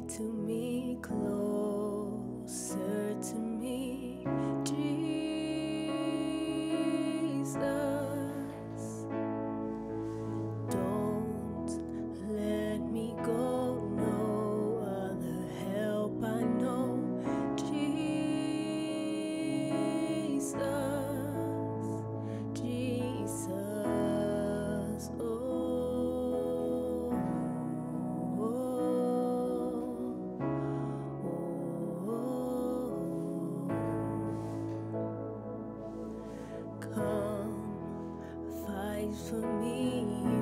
to me, closer to me, Jesus. for me.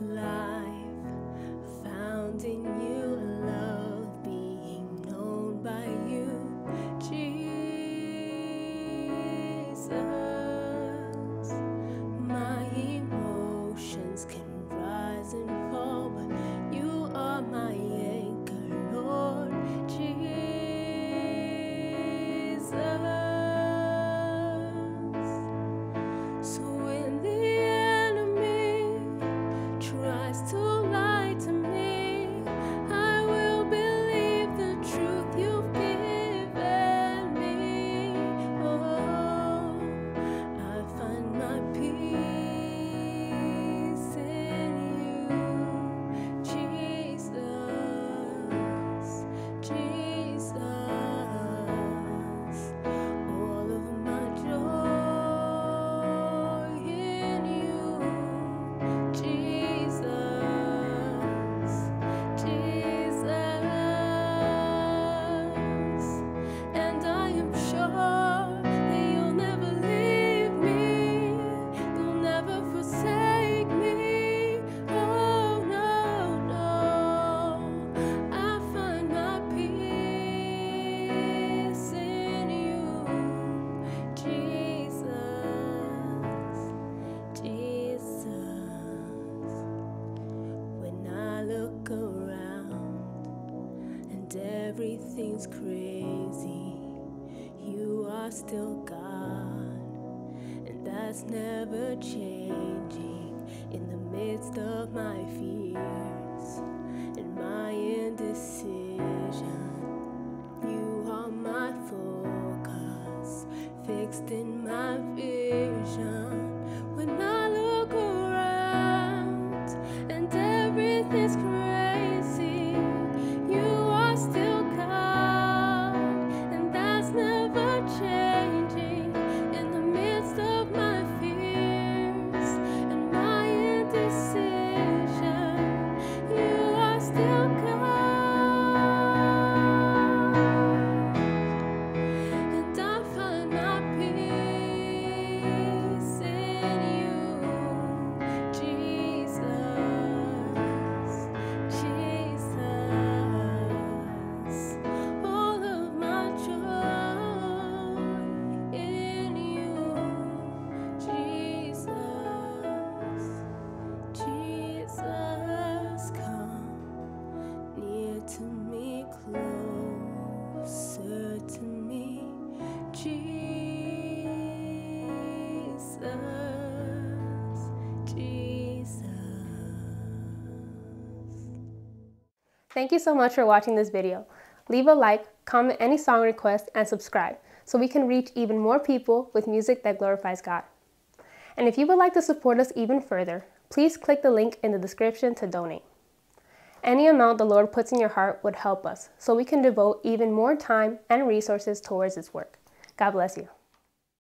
love. everything's crazy, you are still God, and that's never changing. In the midst of my fears and my indecision, you are my focus, fixed in my vision. Thank you so much for watching this video. Leave a like, comment any song requests, and subscribe so we can reach even more people with music that glorifies God. And if you would like to support us even further, please click the link in the description to donate. Any amount the Lord puts in your heart would help us so we can devote even more time and resources towards His work. God bless you.